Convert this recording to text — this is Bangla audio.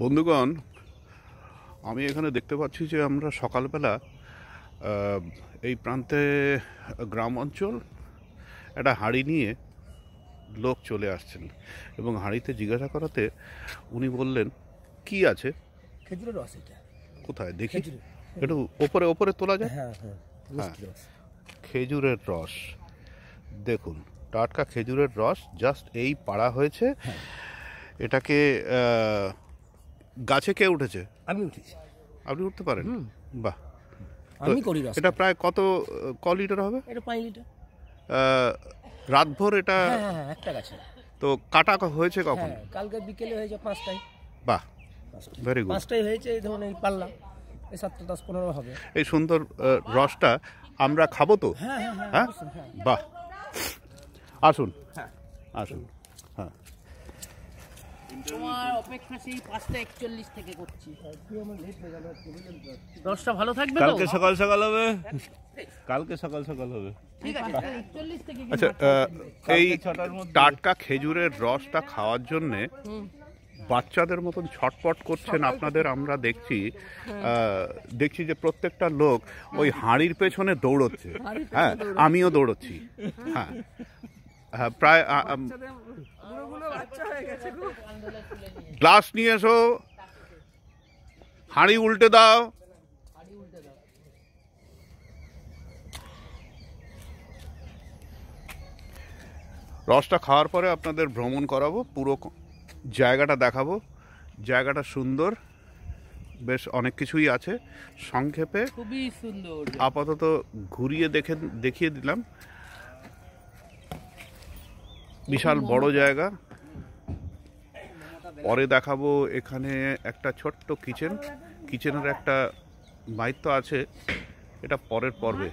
বন্ধুগণ আমি এখানে দেখতে পাচ্ছি যে আমরা সকালবেলা এই প্রান্তে গ্রাম অঞ্চল একটা হাঁড়ি নিয়ে লোক চলে আসছেন এবং হাঁড়িতে জিজ্ঞাসা করাতে উনি বললেন কি আছে? খেজুরের রস এটা। কোথায়? দেখি। একটু ওপরে ওপরে তোলা যায়? হ্যাঁ হ্যাঁ খেজুরের রস। দেখুন টাটকা খেজুরের রস জাস্ট এই পাড়া হয়েছে। এটাকে আহ, গাছে কে উঠেছে? আমি উঠেছি। আপনি উঠতে পারেন? বাহ। আমি করি এটা প্রায় কত ক লিটার হবে? এটা পাঁচ লিটার। রাতভর এটা হ্যাঁ হ্যাঁ হ্যাঁ, একটা গাছে। তো কাটা হয়েছে কখন? কালকে বিকেলে হয়েছে পাঁচটায়। বাহ। ভেরি গুড পাঁচটায় হয়েছে এই ধরুন এই পাল্লা এই সাতটা দশ পনেরো হবে। এই সুন্দর রসটা আমরা খাব তো? হ্যাঁ বাহ। আসুন। আসুন। তোমার অপেক্ষা সেই পাঁচটা একচল্লিশ থেকে করছি। দশটা ভালো থাকবে কালকে সকাল সকাল হবে। কালকে সকাল সকাল হবে। ঠিক আছে একচল্লিশ থেকে আচ্ছা এই কালকে ছটার মধ্যে টাটকা খেজুরের রসটা খাওয়ার জন্যে বাচ্চাদের মতন ছটপট করছেন আপনাদের আমরা দেখছি। দেখছি যে প্রত্যেকটা লোক ওই হাঁড়ির পেছনে দৌড়চ্ছে। হ্যাঁ আমিও দৌড়চ্ছি। হ্যাঁ। গ্লাস নিয়ে এসো। হাঁড়ি উল্টে দাও। রসটা খাওয়ার পরে আপনাদের ভ্রমণ করাবো পুরো জায়গাটা দেখাবো। জায়গাটা সুন্দর বেশ অনেক কিছুই আছে। সংক্ষেপে খুবই সুন্দর। আপাতত ঘুরিয়ে দেখে দেখিয়ে দিলাম। বিশাল বড় জায়গা। পরে দেখাবো এখানে একটা ছোট্ট কিচেন। কিচেনের একটা দায়িত্ব আছে এটা পরের পর্বে।